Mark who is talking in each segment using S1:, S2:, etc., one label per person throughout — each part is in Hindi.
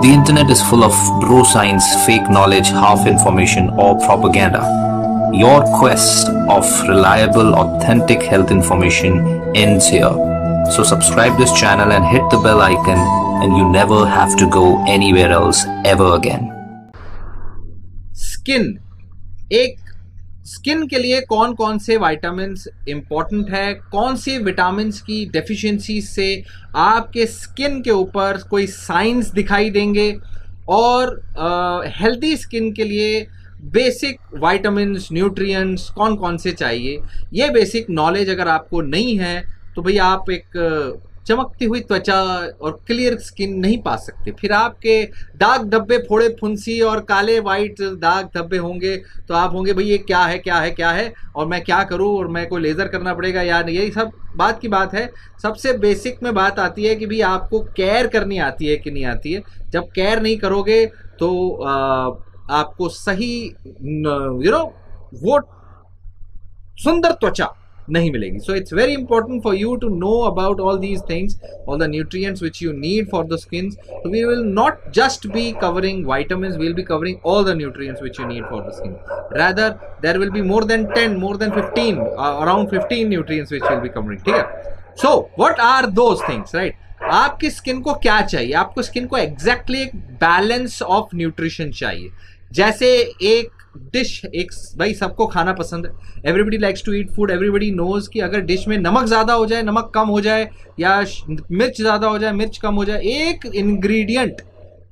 S1: The internet is full of bro science, fake knowledge, half information or propaganda. Your quest of reliable, authentic health information ends here. So subscribe this channel and hit the bell icon and you never have to go anywhere else ever again.
S2: Skin एक स्किन के लिए कौन कौन से विटामिन इंपॉर्टेंट है? कौन से विटामिन की डेफिशिएंसी से आपके स्किन के ऊपर कोई साइंस दिखाई देंगे? और हेल्दी uh, स्किन के लिए बेसिक वाइटामिन न्यूट्रिएंट्स कौन कौन से चाहिए? ये बेसिक नॉलेज अगर आपको नहीं है तो भैया आप एक चमकती हुई त्वचा और क्लियर स्किन नहीं पा सकते। फिर आपके दाग धब्बे फोड़े फुंसी और काले वाइट दाग धब्बे होंगे तो आप होंगे भाई ये क्या है क्या है क्या है? और मैं क्या करूँ? और मैं कोई लेज़र करना पड़ेगा? या नहीं? यही सब बात की बात है। सबसे बेसिक में बात आती है कि भाई आपको केयर करनी आती है कि नहीं आती है। जब केयर नहीं करोगे तो आ, आपको सही यू नो वो सुंदर त्वचा नहीं मिलेगी। So it's very important for you to know about all these things all the nutrients which you need for the skin we will not just be covering vitamin will be covering all the nutrients which you need for the skin rather there will be more than ten more than fifteen around fifteen nutrients which will be covering ठीक है? So what are those things right आपकी स्किन को क्या चाहिए? आपको स्किन को एग्जैक्टली एक बैलेंस ऑफ़ न्यूट्रिशन चाहिए। जैसे एक डिश एक भाई सबको खाना पसंद है। Everybody likes to eat food everybody knows कि अगर डिश में नमक ज़्यादा हो जाए नमक कम हो जाए या मिर्च ज़्यादा हो जाए मिर्च कम हो जाए एक इंग्रेडिएंट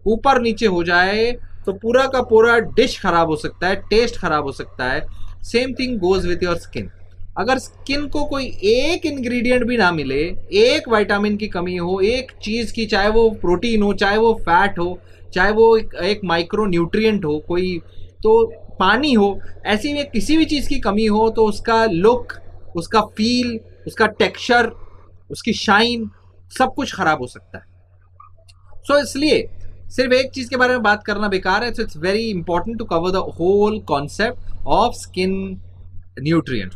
S2: ऊपर नीचे हो जाए तो पूरा का पूरा डिश खराब हो सकता है टेस्ट खराब हो सकता है। Same thing goes with your skin अगर स्किन को कोई एक इंग्रेडिएंट भी ना मिले एक विटामिन की कमी हो एक चीज़ की चाहे वो प्रोटीन हो चाहे वो फैट हो चाहे वो एक, एक माइक्रो न्यूट्रिएंट हो कोई तो पानी हो ऐसी में किसी भी चीज़ की कमी हो तो उसका लुक उसका फील उसका टेक्सचर उसकी शाइन सब कुछ खराब हो सकता है। सो so, इसलिए सिर्फ़ एक चीज़ के बारे में बात करना बेकार है so it's very important to cover the whole concept of skin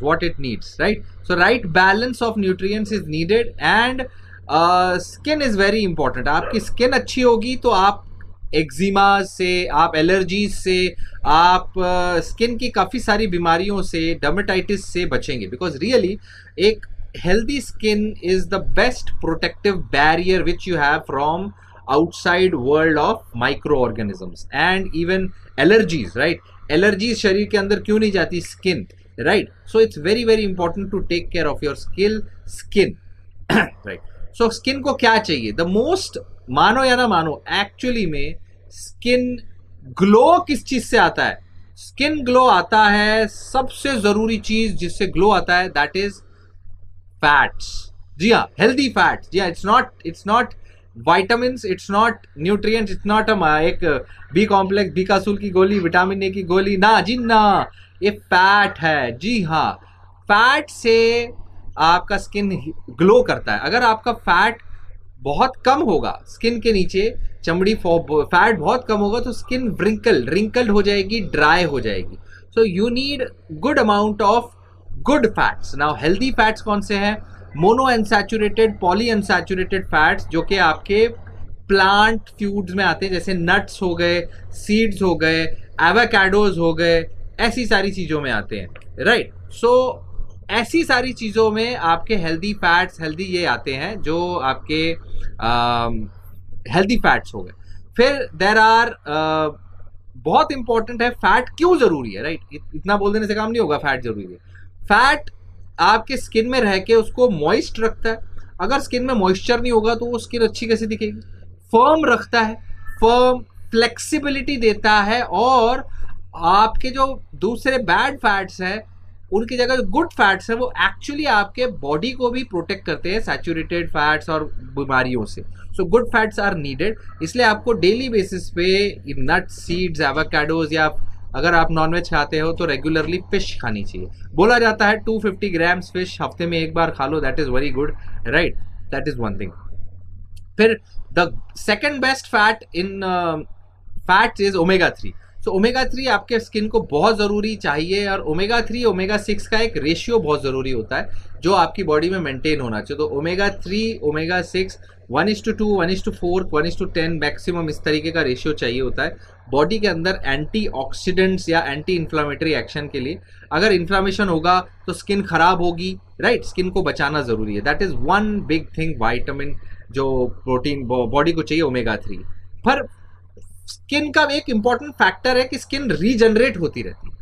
S2: what it needs right? So right balance of nutrients is needed and uh, skin is very important. आपकी स्किन अच्छी होगी तो आप एक्जिमा से, आप एलर्जीज से, आप स्किन की काफ़ी सारी बीमारियों से डर्मेटाइटिस से बचेंगे। बिकॉज़ रियली एक healthy skin is the best protective barrier which you have from outside world of microorganisms and even allergies right allergies शरीर के अंदर क्यों नहीं जाती? Skin right so it's very very important to take care of your skill skin right so skin को क्या चाहिए? द मोस्ट मानो या ना मानो एक्चुअली में स्किन ग्लो किस चीज़ से आता है? स्किन ग्लो आता है, सबसे ज़रूरी चीज़ जिससे ग्लो आता है दैट इज़ फैट्स जी हाँ हेल्दी फैट्स जी हाँ it's not it's not vitamin it's not nutrient it's not एक बी कॉम्प्लेक्स बी कासूल की गोली विटामिन ए की गोली, ना जी, ना. ये फैट है. जी हाँ फैट से आपका स्किन ग्लो करता है. अगर आपका फैट बहुत कम होगा। स्किन के नीचे चमड़ी फैट बहुत कम होगा तो स्किन व्रिंकल रिंकल्ड हो जाएगी ड्राई हो जाएगी। So you need good amount of good fats now healthy fats कौन से हैं? Mono unsaturated poly unsaturated fats जो कि आपके प्लांट फ्यूड्स में आते हैं, जैसे नट्स हो गए सीड्स हो गए एवाकैडोज हो गए, ऐसी सारी चीज़ों में आते हैं। राइट सो ऐसी सारी चीज़ों में आपके हेल्दी फैट्स हेल्दी ये आते हैं जो आपके हेल्दी फैट्स हो गए। फिर देर आर बहुत इंपॉर्टेंट है फैट क्यों ज़रूरी है राइट इतना बोल देने से काम नहीं होगा फैट ज़रूरी है। फैट आपके स्किन में रह के उसको मॉइस्ट रखता है। अगर स्किन में मॉइस्चर नहीं होगा तो वो स्किन अच्छी कैसे दिखेगी? फर्म रखता है फर्म फ्लेक्सिबिलिटी देता है और आपके जो दूसरे बैड फैट्स हैं उनकी जगह जो गुड फैट्स है, वो एक्चुअली आपके बॉडी को भी प्रोटेक्ट करते हैं सैचुरेटेड फैट्स और बीमारियों से। So good fats are needed इसलिए आपको डेली बेसिस पे नट सीड्स एवोकाडोज या अगर आप नॉनवेज खाते हो तो रेगुलरली फ़िश खानी चाहिए। बोला जाता है 250 ग्राम्स फ़िश हफ़्ते में एक बार खा लो that is very good right that is one thing फिर the second best fat in fat is omega three so omega three आपके स्किन को बहुत ज़रूरी चाहिए और ओमेगा थ्री ओमेगा सिक्स का एक रेशियो बहुत ज़रूरी होता है, जो आपकी बॉडी में मेंटेन होना चाहिए। तो omega three omega six one is to two one is to four one is to ten maximum इस तरीके का रेशियो चाहिए होता है। बॉडी के अंदर एंटी ऑक्सीडेंट्स या एंटी इन्फ्लामेटरी एक्शन के लिए अगर इन्फ्लामेशन होगा तो स्किन खराब होगी राइट right? स्किन को बचाना ज़रूरी है। That is one big thing vitamin जो प्रोटीन बॉडी को चाहिए ओमेगा थ्री पर स्किन का एक इंपॉर्टेंट फैक्टर है कि स्किन रीजनरेट होती रहती है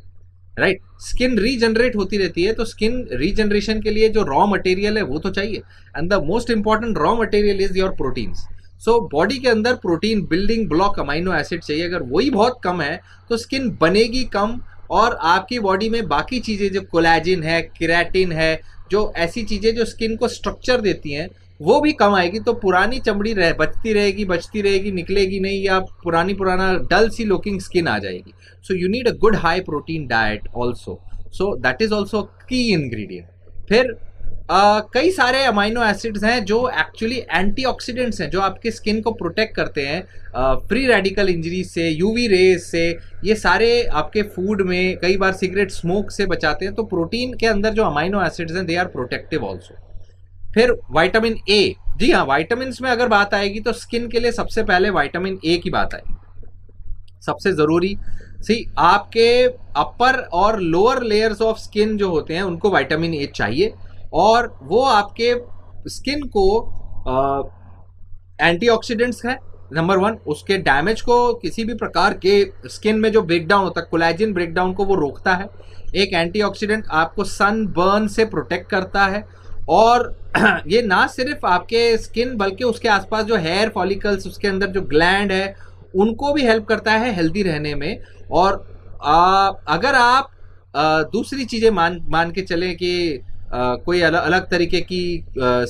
S2: राइट स्किन रीजनरेट होती रहती है तो स्किन रीजनरेशन के लिए जो रॉ मटेरियल है वो तो चाहिए। And the most important raw material is your proteins so body के अंदर protein building block amino acid चाहिए। अगर वही बहुत कम है तो स्किन बनेगी कम और आपकी बॉडी में बाकी चीज़ें, जो कोलेजिन है किरेटिन है, जो ऐसी चीज़ें जो स्किन को स्ट्रक्चर देती हैं वो भी कम आएगी तो पुरानी चमड़ी रह बचती रहेगी बचती रहेगी निकलेगी नहीं या पुरानी पुराना डल सी लुकिंग स्किन आ जाएगी। So you need a good high protein diet also so that is also key ingredient फिर Uh, कई सारे अमाइनो एसिड्स हैं जो एक्चुअली एंटीऑक्सीडेंट्स हैं जो आपके स्किन को प्रोटेक्ट करते हैं। फ्री रेडिकल इंजरी से यूवी रेज से ये सारे आपके फ़ूड में कई बार सिगरेट स्मोक से बचाते हैं। तो प्रोटीन के अंदर जो अमाइनो एसिड्स हैं दे आर प्रोटेक्टिव ऑल्सो फिर वाइटामिन ए जी हाँ वाइटामिन में अगर बात आएगी तो स्किन के लिए सबसे पहले वाइटामिन ए की बात आएगी। सबसे ज़रूरी सी आपके अपर और लोअर लेयर्स ऑफ़ स्किन जो होते हैं, उनको वाइटामिन ए चाहिए और वो आपके स्किन को एंटीऑक्सीडेंट्स है नंबर वन उसके डैमेज को किसी भी प्रकार के स्किन में जो ब्रेकडाउन होता है कोलेजिन ब्रेकडाउन को वो रोकता है। एक एंटीऑक्सीडेंट आपको सन बर्न से प्रोटेक्ट करता है और ये ना सिर्फ़ आपके स्किन बल्कि उसके आसपास जो हेयर फॉलिकल्स उसके अंदर जो ग्लैंड है उनको भी हेल्प करता है हेल्दी रहने में। और आ, अगर आप आ, दूसरी चीज़ें मान मान के चलें कि आ, कोई अलग अलग तरीके की आ,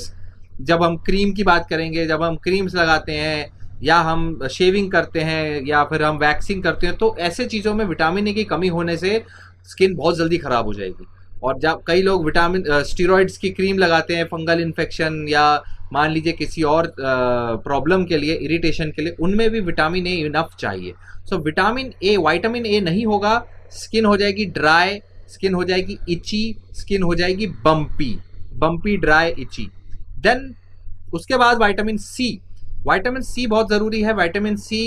S2: जब हम क्रीम की बात करेंगे जब हम क्रीम्स लगाते हैं या हम शेविंग करते हैं या फिर हम वैक्सिंग करते हैं तो ऐसे चीज़ों में विटामिन ए की कमी होने से स्किन बहुत जल्दी ख़राब हो जाएगी। और जब कई लोग विटामिन स्टीरोइड्स की क्रीम लगाते हैं फंगल इन्फेक्शन या मान लीजिए किसी और प्रॉब्लम के लिए इरिटेशन के लिए, उनमें भी विटामिन ए इनफ चाहिए। So vitamin A vitamin A नहीं होगा स्किन हो जाएगी ड्राई स्किन हो जाएगी इची स्किन हो जाएगी bumpy bumpy dry itchy then उसके बाद वाइटामिन सी वाइटामिन सी बहुत ज़रूरी है। वाइटामिन सी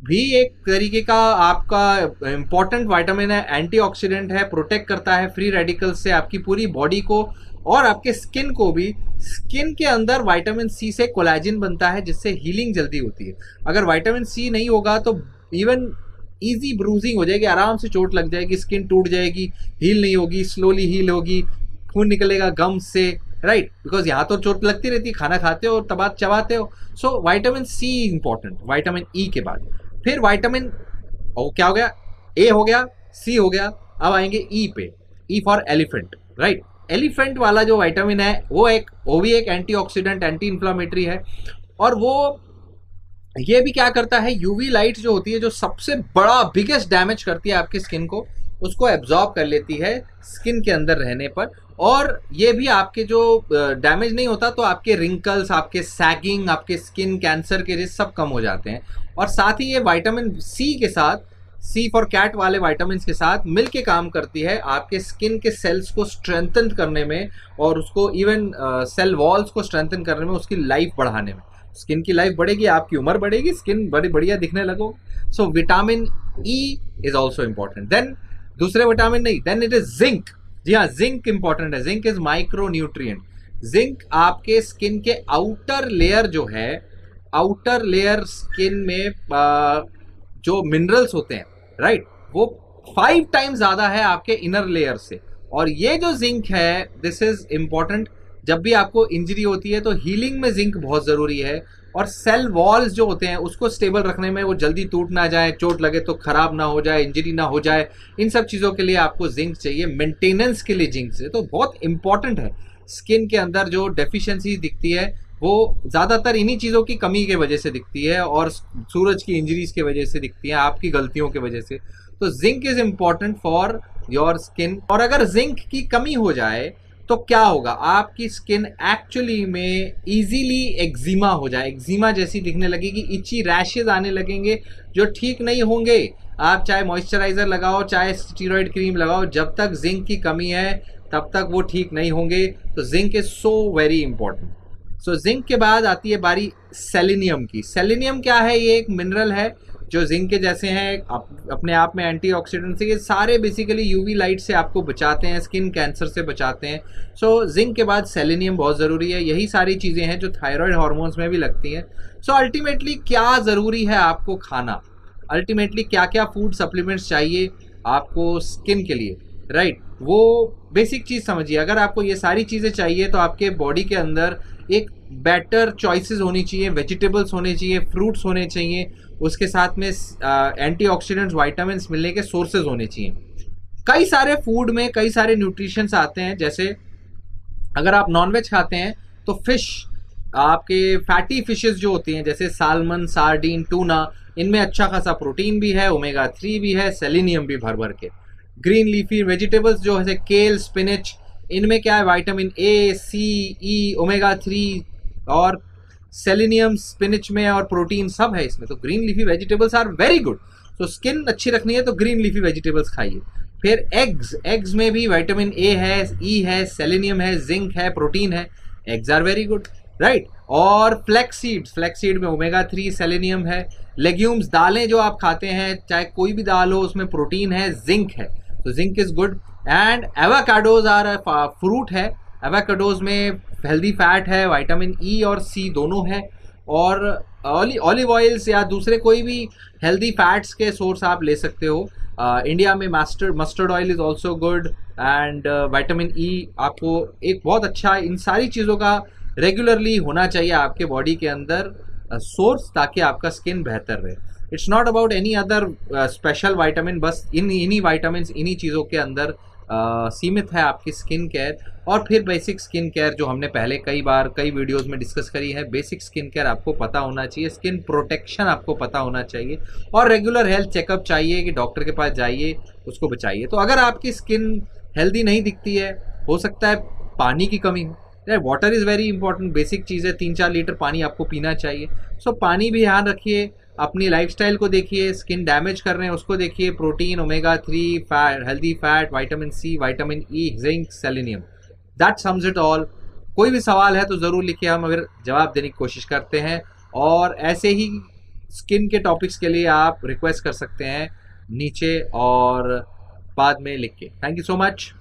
S2: भी एक तरीके का आपका इंपॉर्टेंट वाइटामिन है एंटीऑक्सीडेंट है प्रोटेक्ट करता है फ्री रेडिकल से आपकी पूरी बॉडी को और आपके स्किन को भी। स्किन के अंदर वाइटामिन सी से कोलेजिन बनता है, जिससे हीलिंग जल्दी होती है। अगर वाइटामिन सी नहीं होगा तो इवन इजी ब्रूजिंग हो जाएगी, आराम से चोट लग जाएगी स्किन टूट जाएगी हील नहीं होगी स्लोली हील होगी, खून निकलेगा गम से राइट बिकॉज़ यहाँ तो चोट लगती रहती है, खाना खाते हो और तबाद चबाते हो। So vitamin C important vitamin E के बाद। फिर वाइटामिन क्या हो गया? ए हो गया सी हो गया, अब आएँगे ई e पे। E for elephant right elephant वाला जो वाइटामिन है, वो एक, वो भी एक एंटीऑक्सीडेंट एंटी इंफ्लामेटरी है। और वो, ये भी क्या करता है यूवी लाइट जो होती है, जो सबसे बड़ा बिगेस्ट डैमेज करती है आपकी स्किन को, उसको एब्जॉर्ब कर लेती है स्किन के अंदर रहने पर। और ये भी आपके जो डैमेज नहीं होता तो आपके रिंकल्स आपके सैगिंग आपके स्किन कैंसर के रिस्क सब कम हो जाते हैं। और साथ ही ये वाइटामिन सी के साथ सी फॉर कैट वाले वाइटामिन के साथ मिल के काम करती है, आपके स्किन के सेल्स को स्ट्रेंथन करने में और उसको इवन सेल वॉल्स को स्ट्रेंथन करने में, उसकी लाइफ बढ़ाने में। स्किन की लाइफ बढ़ेगी, आपकी उम्र बढ़ेगी स्किन बड़ी बढ़िया दिखने लगो। So vitamin E is also important then दूसरे विटामिन नहीं देन इट इज़ जिंक जी हाँ जिंक इंपॉर्टेंट है। Zinc is micro nutrient zinc आपके स्किन के आउटर लेयर जो है आउटर लेयर स्किन में जो मिनरल्स होते हैं राइट वो फाइव टाइम ज़्यादा है आपके इनर लेयर से। और ये जो जिंक है दिस इज़ इंपॉर्टेंट जब भी आपको इंजरी होती है तो हीलिंग में जिंक बहुत ज़रूरी है और सेल वॉल्स जो होते हैं, उसको स्टेबल रखने में वो जल्दी टूट ना जाए, चोट लगे तो खराब ना हो जाए इंजरी ना हो जाए, इन सब चीज़ों के लिए आपको जिंक चाहिए मेंटेनेंस के लिए जिंक चाहिए। तो बहुत इंपॉर्टेंट है। स्किन के अंदर जो डेफिशिएंसी दिखती है, वो ज़्यादातर इन्हीं चीज़ों की कमी की वजह से दिखती है और सूरज की इंजरीज की वजह से दिखती है, आपकी गलतियों की वजह से। तो zinc is important for your skin और अगर जिंक की कमी हो जाए तो क्या होगा? आपकी स्किन एक्चुअली में इजीली एक्जिमा हो जाए। एक्जिमा जैसी दिखने लगेगी इची रैशेज आने लगेंगे जो ठीक नहीं होंगे। आप चाहे मॉइस्चराइजर लगाओ, चाहे स्टीरोइड क्रीम लगाओ, जब तक जिंक की कमी है, तब तक वो ठीक नहीं होंगे। तो zinc is so very important so zinc के बाद आती है बारी सेलिनियम की। सेलिनियम क्या है? ये एक मिनरल है। जो जिंक के जैसे हैं अप, अपने आप में एंटीऑक्सीडेंट से ये सारे बेसिकली यूवी लाइट से आपको बचाते हैं स्किन कैंसर से बचाते हैं। सो so, जिंक के बाद सेलेनियम बहुत ज़रूरी है। यही सारी चीज़ें हैं जो थायराइड हार्मोन्स में भी लगती हैं। सो अल्टीमेटली क्या ज़रूरी है आपको खाना? अल्टीमेटली क्या क्या फ़ूड सप्लीमेंट्स चाहिए आपको स्किन के लिए? Right right? वो बेसिक चीज़ समझिए। अगर आपको ये सारी चीज़ें चाहिए तो आपके बॉडी के अंदर एक बेटर चॉइसेस होनी चाहिए वेजिटेबल्स होने चाहिए फ्रूट्स होने चाहिए, उसके साथ में एंटीऑक्सीडेंट्स वाइटामिन मिलने के सोर्सेज होने चाहिए। कई सारे फ़ूड में कई सारे न्यूट्रिशंस आते हैं, जैसे अगर आप नॉनवेज खाते हैं तो फ़िश आपके फैटी फिशेस जो होती हैं, जैसे सालमन सार्डीन टूना इनमें अच्छा खासा प्रोटीन भी है ओमेगा थ्री भी है सेलिनियम भी भर भर के। ग्रीन लीफी वेजिटेबल्स जो है केल स्पिनिच इनमें क्या है vitamin A C E omega three और सेलिनियम स्पिनिच में और प्रोटीन सब है इसमें तो green leafy vegetables are very good तो स्किन अच्छी रखनी है तो ग्रीन लीफी वेजिटेबल्स खाइए। फिर एग्स एग्स में भी विटामिन ए है ई e है सेलिनियम है जिंक है प्रोटीन है eggs are very good right और फ्लैक्सीड फ्लैक्सीड में ओमेगा थ्री सेलेनियम है। लेग्यूम्स दालें जो आप खाते हैं, चाहे कोई भी दाल हो, उसमें प्रोटीन है जिंक है। तो zinc is good and avocados are fruit है। एवाकाडोज में हेल्दी फैट है विटामिन ई e और सी दोनों है। और ऑलिव ऑयल्स या दूसरे कोई भी हेल्दी फैट्स के सोर्स आप ले सकते हो। इंडिया में master mustard oil is also good and vitamin E आपको एक बहुत अच्छा इन सारी चीज़ों का रेगुलरली होना चाहिए आपके बॉडी के अंदर सोर्स uh, ताकि आपका स्किन बेहतर रहे। It's not about any other special vitamin बस इन इन्हीं वाइटामिन इन्हीं चीज़ों के अंदर सीमित है आपकी स्किन केयर और फिर बेसिक स्किन केयर जो हमने पहले कई बार, कई वीडियोस में डिस्कस करी है बेसिक स्किन केयर आपको पता होना चाहिए स्किन प्रोटेक्शन आपको पता होना चाहिए और रेगुलर हेल्थ चेकअप चाहिए कि डॉक्टर के पास जाइए, उसको बचाइए। तो अगर आपकी स्किन हेल्दी नहीं दिखती है, हो सकता है पानी की कमी हो। Water is very important basic चीज़ है तीन चार लीटर पानी आपको पीना चाहिए। सो पानी भी ध्यान रखिए अपनी लाइफस्टाइल को देखिए स्किन डैमेज कर रहे हैं, उसको देखिए protein omega three fat healthy fat vitamin C vitamin E zinc selenium that sums it all कोई भी सवाल है तो ज़रूर लिखिए, हम अगर जवाब देने की कोशिश करते हैं। और ऐसे ही स्किन के टॉपिक्स के लिए आप रिक्वेस्ट कर सकते हैं नीचे और बाद में लिख के। Thank you so much